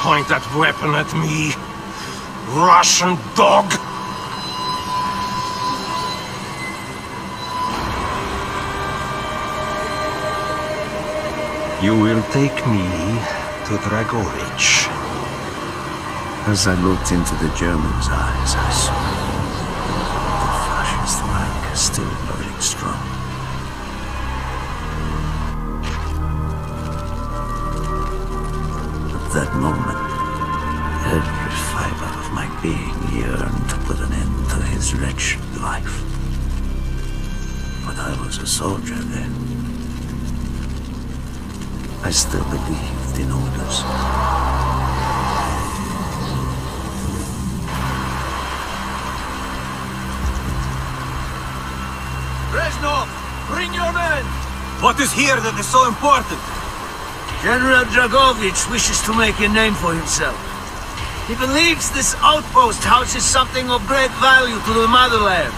point that weapon at me? Russian dog! You will take me to Dragovich. As I looked into the German's eyes, I moment, every fiber of my being yearned to put an end to his wretched life. But I was a soldier then. I still believed in orders. Reznov, bring your men! What is here that is so important? General Dragovich wishes to make a name for himself. He believes this outpost houses something of great value to the motherland.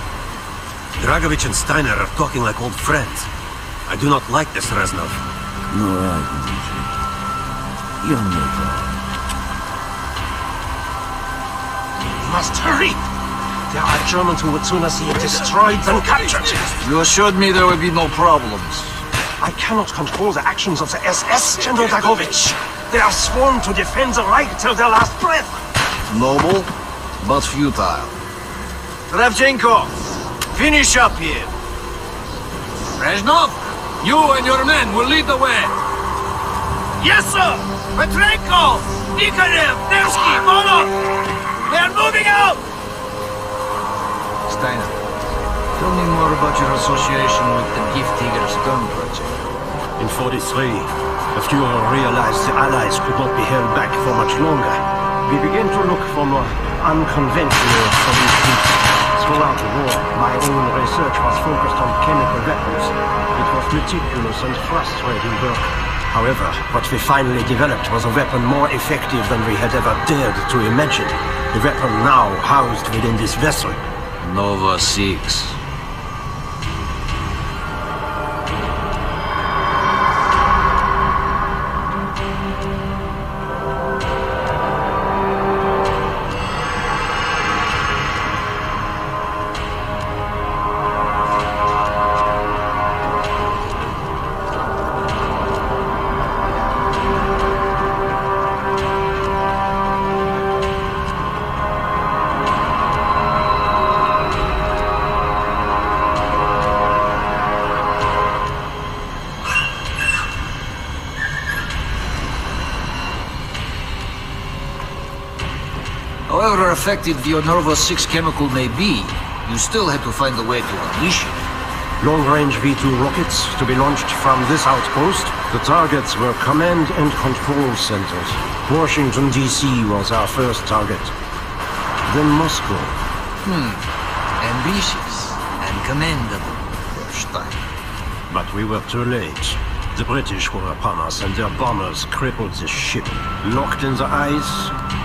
Dragovich and Steiner are talking like old friends. I do not like this, Reznov. Nor I, Dmitri. You're no god. We must hurry! There are Germans who would sooner see it destroyed than captured. You assured me there would be no problems. I cannot control the actions of the SS, General Dragovich. They are sworn to defend the Reich till their last breath. Noble, but futile. Kravchenko, finish up here. Reznov, you and your men will lead the way. Yes, sir! Petrenko, Nikarev, Nevsky, Molov! About your association with the Gift Tigers gun project. In 43, the Fuhrer realized the Allies could not be held back for much longer. We began to look for more unconventional solutions. Throughout the war, my own research was focused on chemical weapons. It was meticulous and frustrating work. However, what we finally developed was a weapon more effective than we had ever dared to imagine. The weapon now housed within this vessel. Nova 6. Effective the Nova 6 chemical may be, you still have to find a way to unleash it. Long-range V-2 rockets to be launched from this outpost. The targets were command and control centers. Washington, D.C. was our first target. Then Moscow. Hmm. Ambitious and commendable, Stein. But we were too late. The British were upon us and their bombers crippled the ship. Locked in the ice,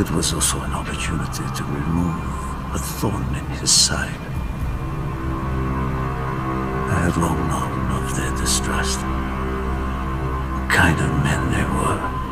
It was also an opportunity to remove a thorn in his side. I had long known of their distrust. What kind of men they were.